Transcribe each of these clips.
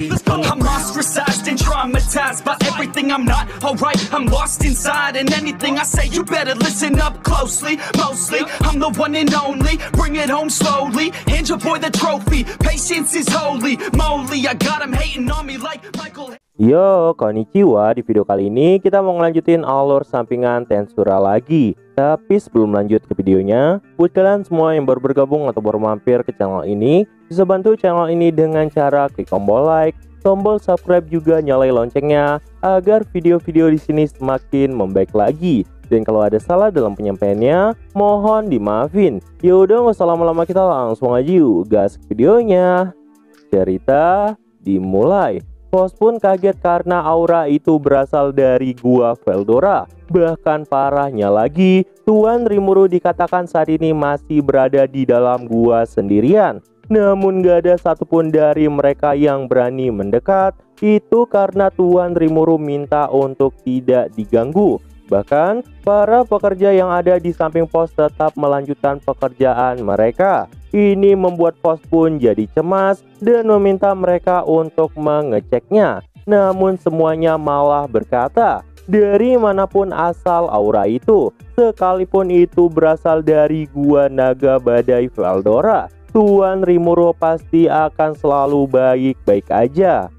I'm ostracized and traumatized by everything I'm not alright. I'm lost inside, and anything I say, you better listen up closely. Mostly, I'm the one and only. Bring it home slowly. Hand your boy the trophy. Patience is holy. Moly, I got him hating on me like Michael. Yo, konnichiwa. Di video kali ini kita mau ngelanjutin alur sampingan Tensura lagi. Tapi sebelum lanjut ke videonya, buat kalian semua yang baru bergabung atau baru mampir ke channel ini, bisa bantu channel ini dengan cara klik tombol like, tombol subscribe juga nyalain loncengnya agar video-video di sini semakin membaik lagi. Dan kalau ada salah dalam penyampaiannya, mohon dimaafin. Yaudah nggak usah lama-lama kita langsung aja yuk gas videonya. Cerita dimulai. Bos pun kaget karena aura itu berasal dari gua Veldora. Bahkan parahnya lagi, Tuan Rimuru dikatakan saat ini masih berada di dalam gua sendirian. Namun gak ada satupun dari mereka yang berani mendekat. Itu karena Tuan Rimuru minta untuk tidak diganggu. Bahkan, para pekerja yang ada di samping pos tetap melanjutkan pekerjaan mereka. Ini membuat pos pun jadi cemas dan meminta mereka untuk mengeceknya. Namun semuanya malah berkata, dari mana pun asal aura itu, sekalipun itu berasal dari gua naga badai Valdora, Tuan Rimuro pasti akan selalu baik-baik aja.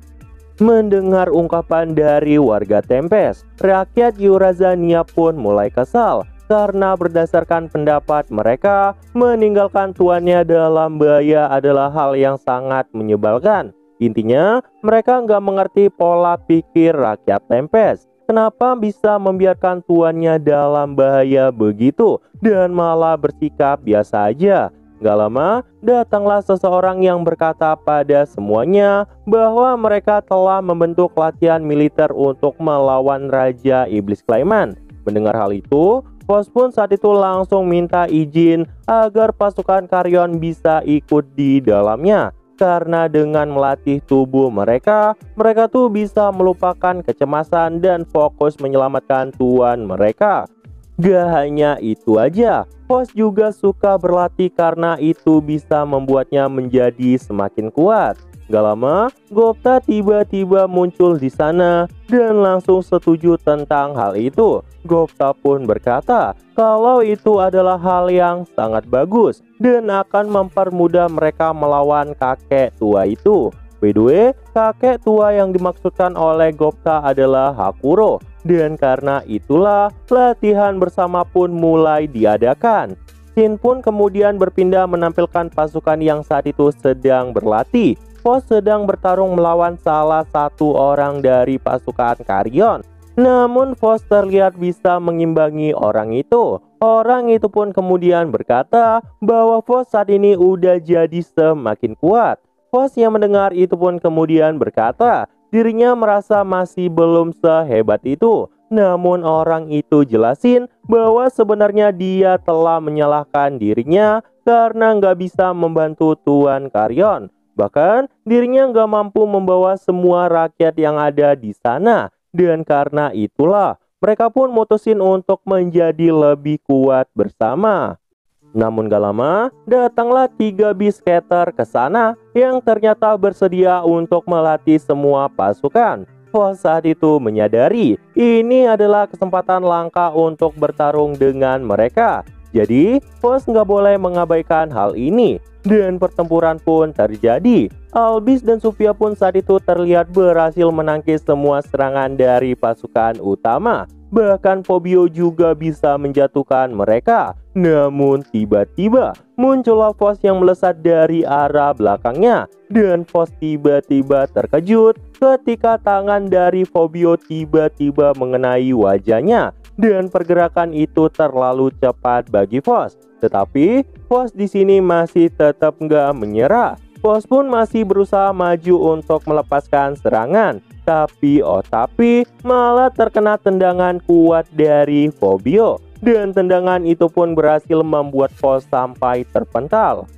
Mendengar ungkapan dari warga Tempest, rakyat Yurazania pun mulai kesal karena berdasarkan pendapat mereka, meninggalkan tuannya dalam bahaya adalah hal yang sangat menyebalkan. Intinya, mereka nggak mengerti pola pikir rakyat Tempest. Kenapa bisa membiarkan tuannya dalam bahaya begitu dan malah bersikap biasa aja? Gak lama, datanglah seseorang yang berkata pada semuanya bahwa mereka telah membentuk latihan militer untuk melawan Raja Iblis Klaiman. Mendengar hal itu, Pos pun saat itu langsung minta izin agar pasukan Karyon bisa ikut di dalamnya. Karena dengan melatih tubuh mereka, mereka tuh bisa melupakan kecemasan dan fokus menyelamatkan tuan mereka. Gak hanya itu aja, Pos juga suka berlatih karena itu bisa membuatnya menjadi semakin kuat. Gak lama, Gopta tiba-tiba muncul di sana dan langsung setuju tentang hal itu. Gopta pun berkata kalau itu adalah hal yang sangat bagus dan akan mempermudah mereka melawan kakek tua itu. By the way, kakek tua yang dimaksudkan oleh Gopta adalah Hakuro dan karena itulah latihan bersama pun mulai diadakan. Shin pun kemudian berpindah menampilkan pasukan yang saat itu sedang berlatih Pos sedang bertarung melawan salah satu orang dari pasukan Karyon. Namun Fos terlihat bisa mengimbangi orang itu. Orang itu pun kemudian berkata bahwa Fos saat ini udah jadi semakin kuat. Fos yang mendengar itu pun kemudian berkata dirinya merasa masih belum sehebat itu. Namun orang itu jelasin bahwa sebenarnya dia telah menyalahkan dirinya karena nggak bisa membantu Tuan Karyon. Bahkan dirinya nggak mampu membawa semua rakyat yang ada di sana. Dan karena itulah mereka pun mutusin untuk menjadi lebih kuat bersama. Namun gak lama, datanglah tiga bis skater ke sana yang ternyata bersedia untuk melatih semua pasukan. Wah saat itu menyadari ini adalah kesempatan langka untuk bertarung dengan mereka. Jadi, Pos nggak boleh mengabaikan hal ini. Dan pertempuran pun terjadi. Albis dan Sufia pun saat itu terlihat berhasil menangkis semua serangan dari pasukan utama. Bahkan Fobio juga bisa menjatuhkan mereka. Namun tiba-tiba muncullah Fos yang melesat dari arah belakangnya. Dan Fos tiba-tiba terkejut ketika tangan dari Fobio tiba-tiba mengenai wajahnya dan pergerakan itu terlalu cepat bagi Fos. Tetapi Fos di sini masih tetap nggak menyerah. Fos pun masih berusaha maju untuk melepaskan serangan. Tapi oh tapi malah terkena tendangan kuat dari Fobio. Dan tendangan itu pun berhasil membuat Fos sampai terpental.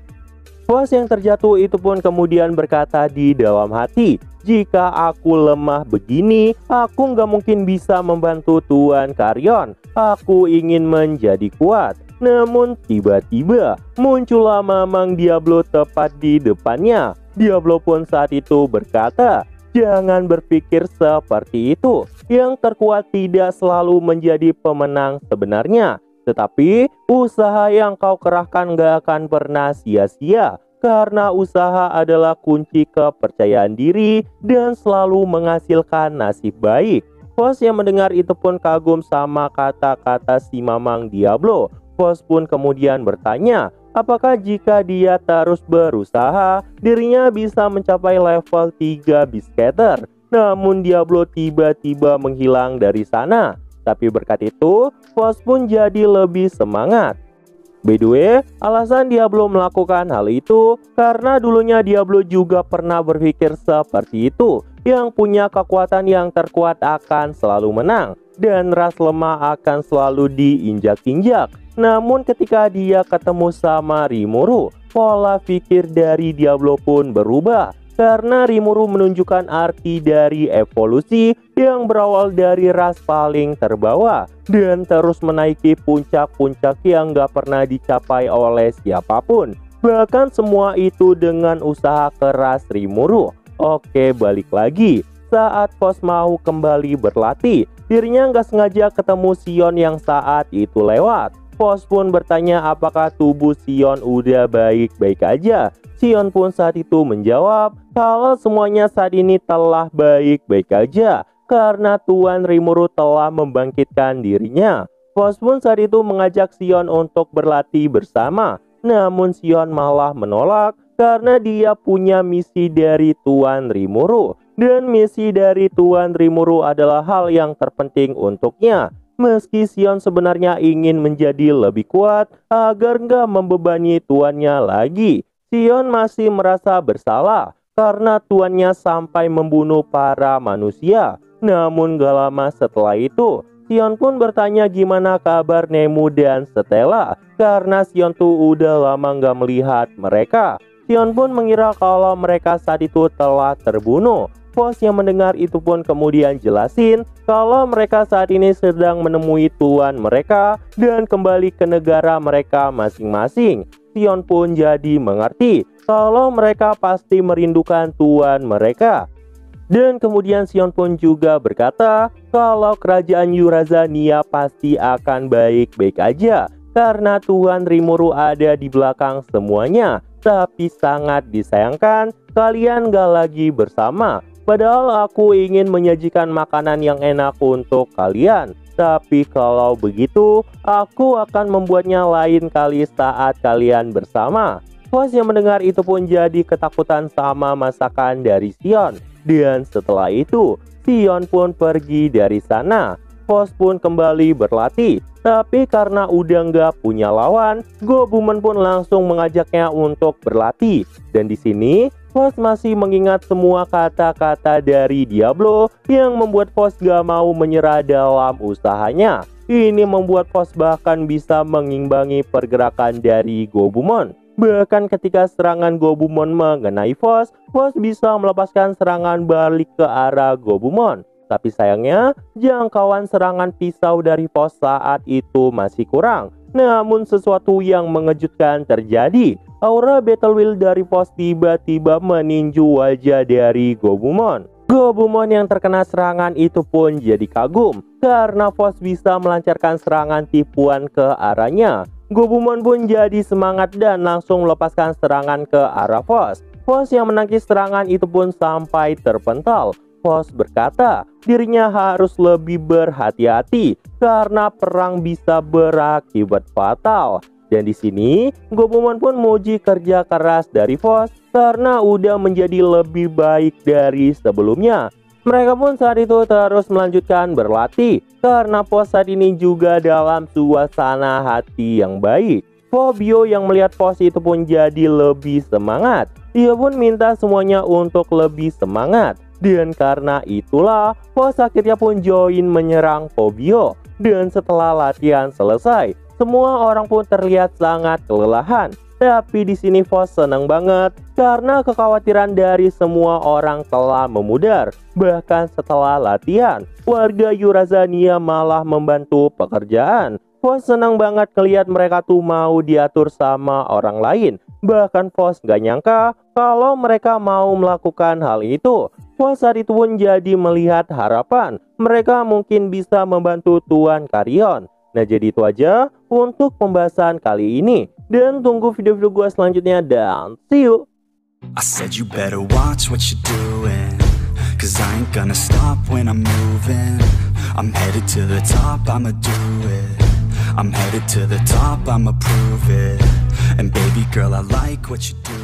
Fos yang terjatuh itu pun kemudian berkata di dalam hati, jika aku lemah begini, aku nggak mungkin bisa membantu Tuan Karyon. Aku ingin menjadi kuat. Namun tiba-tiba muncullah Mamang Diablo tepat di depannya. Diablo pun saat itu berkata, Jangan berpikir seperti itu. Yang terkuat tidak selalu menjadi pemenang sebenarnya. Tetapi usaha yang kau kerahkan gak akan pernah sia-sia karena usaha adalah kunci kepercayaan diri dan selalu menghasilkan nasib baik. Bos yang mendengar itu pun kagum sama kata-kata si Mamang Diablo. Bos pun kemudian bertanya, apakah jika dia terus berusaha, dirinya bisa mencapai level 3 Biskater. Namun Diablo tiba-tiba menghilang dari sana. Tapi berkat itu, Bos pun jadi lebih semangat. By the way, alasan Diablo melakukan hal itu karena dulunya Diablo juga pernah berpikir seperti itu yang punya kekuatan yang terkuat akan selalu menang dan ras lemah akan selalu diinjak-injak. Namun ketika dia ketemu sama Rimuru, pola pikir dari Diablo pun berubah karena Rimuru menunjukkan arti dari evolusi yang berawal dari ras paling terbawah dan terus menaiki puncak-puncak yang gak pernah dicapai oleh siapa pun. Bahkan semua itu dengan usaha keras Rimuru. Oke, balik lagi. Saat Kos mau kembali berlatih, dirinya nggak sengaja ketemu Sion yang saat itu lewat. Pos pun bertanya apakah tubuh Sion udah baik-baik aja. Sion pun saat itu menjawab kalau semuanya saat ini telah baik-baik aja karena Tuan Rimuru telah membangkitkan dirinya. Pos pun saat itu mengajak Sion untuk berlatih bersama. Namun Sion malah menolak karena dia punya misi dari Tuan Rimuru dan misi dari Tuan Rimuru adalah hal yang terpenting untuknya. Meski Sion sebenarnya ingin menjadi lebih kuat agar nggak membebani tuannya lagi, Sion masih merasa bersalah karena tuannya sampai membunuh para manusia. Namun gak lama setelah itu, Sion pun bertanya gimana kabar Nemu dan Stella karena Sion tuh udah lama nggak melihat mereka. Sion pun mengira kalau mereka saat itu telah terbunuh. Bos yang mendengar itu pun kemudian jelasin kalau mereka saat ini sedang menemui tuan mereka dan kembali ke negara mereka masing-masing. Sion pun jadi mengerti kalau mereka pasti merindukan tuan mereka. Dan kemudian Sion pun juga berkata kalau kerajaan Yurazania pasti akan baik-baik aja karena Tuhan Rimuru ada di belakang semuanya. Tapi sangat disayangkan kalian gak lagi bersama. Padahal aku ingin menyajikan makanan yang enak untuk kalian. Tapi kalau begitu, aku akan membuatnya lain kali saat kalian bersama. Bos yang mendengar itu pun jadi ketakutan sama masakan dari Sion. Dan setelah itu, Sion pun pergi dari sana. Bos pun kembali berlatih tapi karena udah nggak punya lawan, Gobuman pun langsung mengajaknya untuk berlatih. Dan di sini, Fos masih mengingat semua kata-kata dari Diablo yang membuat Fos gak mau menyerah dalam usahanya. Ini membuat Fos bahkan bisa mengimbangi pergerakan dari Gobumon. Bahkan ketika serangan Gobumon mengenai Fos, Fos bisa melepaskan serangan balik ke arah Gobumon. Tapi sayangnya, jangkauan serangan pisau dari pos saat itu masih kurang. Namun sesuatu yang mengejutkan terjadi. Aura Battle Wheel dari pos tiba-tiba meninju wajah dari Gobumon. Gobumon yang terkena serangan itu pun jadi kagum karena Fos bisa melancarkan serangan tipuan ke arahnya. Gobumon pun jadi semangat dan langsung melepaskan serangan ke arah Fos. Fos yang menangkis serangan itu pun sampai terpental. Fos berkata dirinya harus lebih berhati-hati karena perang bisa berakibat fatal. Dan di sini, Gobumon pun muji kerja keras dari Fos karena udah menjadi lebih baik dari sebelumnya. Mereka pun saat itu terus melanjutkan berlatih karena Fos saat ini juga dalam suasana hati yang baik. Fobio yang melihat Fos itu pun jadi lebih semangat. Dia pun minta semuanya untuk lebih semangat. Dan karena itulah, Pos akhirnya pun join menyerang Fobio. Dan setelah latihan selesai, semua orang pun terlihat sangat kelelahan. Tapi di sini Fos senang banget karena kekhawatiran dari semua orang telah memudar. Bahkan setelah latihan, warga Yurazania malah membantu pekerjaan. Fos senang banget ngeliat mereka tuh mau diatur sama orang lain. Bahkan Fos gak nyangka kalau mereka mau melakukan hal itu. Fos saat itu jadi melihat harapan. Mereka mungkin bisa membantu Tuan Karyon. Nah jadi itu aja untuk pembahasan kali ini. Dan tunggu video-video gue selanjutnya dan see you! I said you better watch what you're doing Cause I ain't gonna stop when I'm moving I'm headed to the top, I'ma do it I'm headed to the top, I'ma prove it And baby girl, I like what you do